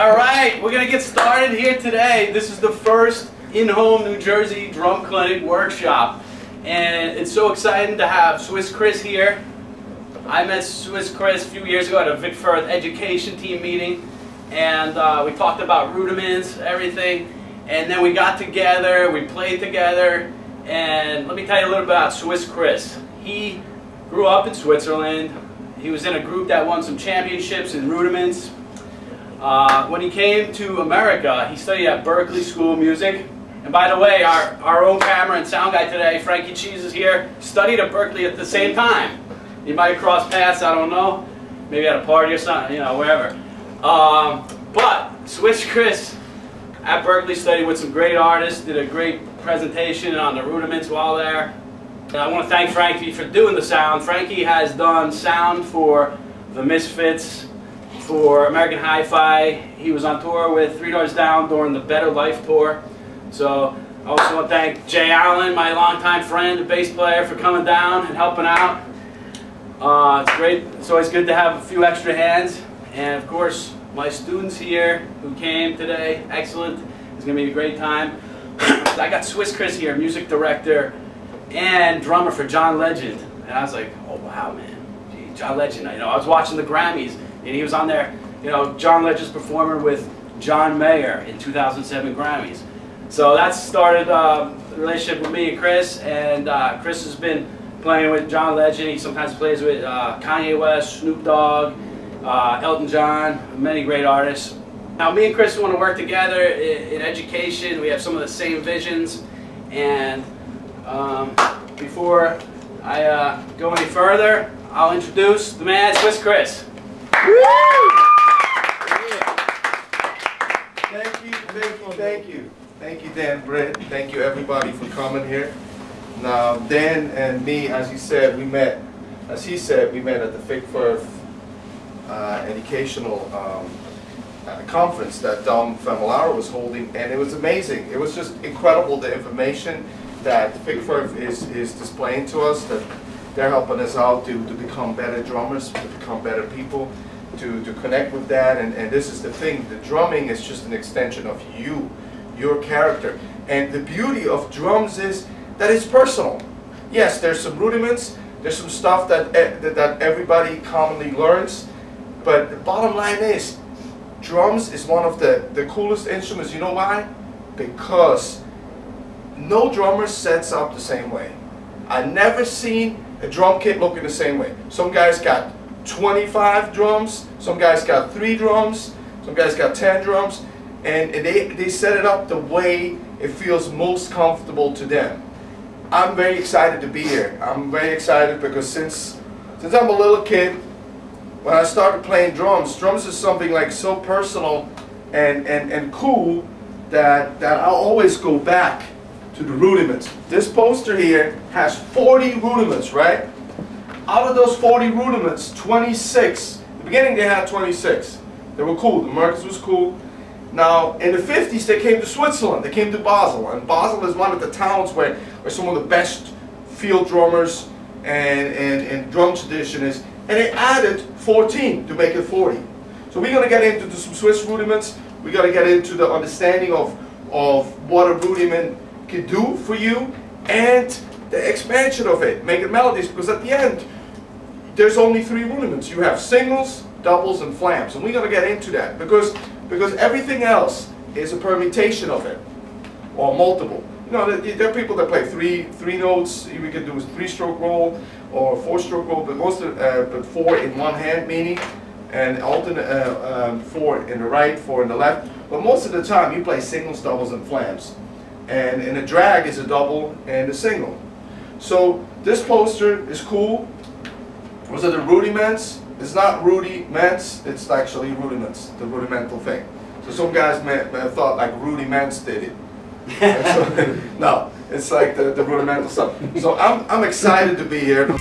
All right, we're gonna get started here today. This is the first in-home New Jersey drum clinic workshop. And it's so exciting to have Swiss Chris here. I met Swiss Chris a few years ago at a Vic Firth education team meeting. And uh, we talked about rudiments, everything. And then we got together, we played together. And let me tell you a little bit about Swiss Chris. He grew up in Switzerland. He was in a group that won some championships in rudiments. Uh, when he came to America, he studied at Berklee School of Music. And by the way, our, our own camera and sound guy today, Frankie Cheese is here, studied at Berklee at the same time. He might crossed paths, I don't know. Maybe at a party or something, you know, wherever. Um, but Swiss Chris at Berklee studied with some great artists, did a great presentation on the rudiments while there. And I want to thank Frankie for doing the sound. Frankie has done sound for The Misfits, for American Hi-Fi. He was on tour with Three Doors Down during the Better Life tour. So I also want to thank Jay Allen, my longtime friend, the bass player, for coming down and helping out. Uh, it's great. It's always good to have a few extra hands. And of course, my students here who came today, excellent. It's going to be a great time. I got Swiss Chris here, music director and drummer for John Legend. And I was like, oh wow, man. John Legend. You know, I was watching the Grammys and he was on there, you know, John Legend's performer with John Mayer in 2007 Grammys. So that started uh, a relationship with me and Chris, and uh, Chris has been playing with John Legend. He sometimes plays with uh, Kanye West, Snoop Dogg, uh, Elton John, many great artists. Now me and Chris want to work together in, in education. We have some of the same visions, and um, before I uh, go any further, I'll introduce the man, Swiss Chris. Thank you, thank you, thank you. Thank you, Dan Britt. Thank you, everybody, for coming here. Now, Dan and me, as he said, we met, as he said, we met at the Vic Firth uh, Educational um, Conference that Dom Famularo was holding, and it was amazing. It was just incredible, the information that Firth is, is displaying to us, that they're helping us out to, to become better drummers, to become better people, to, to connect with that. And, and this is the thing, the drumming is just an extension of you, your character. And the beauty of drums is that it's personal. Yes, there's some rudiments, there's some stuff that, eh, that everybody commonly learns, but the bottom line is, drums is one of the, the coolest instruments. You know why? Because no drummer sets up the same way. I never seen a drum kit looking the same way. Some guys got 25 drums, some guys got three drums, some guys got 10 drums, and they, they set it up the way it feels most comfortable to them. I'm very excited to be here. I'm very excited because since, since I'm a little kid, when I started playing drums, drums is something like so personal and, and, and cool that, that I'll always go back to the rudiments. This poster here has 40 rudiments, right? Out of those 40 rudiments, 26, in the beginning they had 26. They were cool, the Merkers was cool. Now, in the 50s, they came to Switzerland, they came to Basel, and Basel is one of the towns where, where some of the best field drummers and, and, and drum tradition is, and they added 14 to make it 40. So we're going to get into some Swiss rudiments, we're going to get into the understanding of, of what a rudiment can do for you, and the expansion of it, make it melodies, because at the end, there's only three rudiments. You have singles, doubles, and flams, and we're going to get into that, because, because everything else is a permutation of it, or multiple. You know, there are people that play three three notes. We can do a three-stroke roll or four-stroke roll, but most of, uh, but four in one hand, meaning, and alternate uh, um, four in the right, four in the left. But most of the time, you play singles, doubles, and flams, and and a drag is a double and a single. So this poster is cool. Was it the rudiments? It's not rudiments, it's actually rudiments, the rudimental thing. So some guys may, may have thought like rudiments did it. so, no, it's like the, the rudimental stuff. So I'm, I'm excited to be here.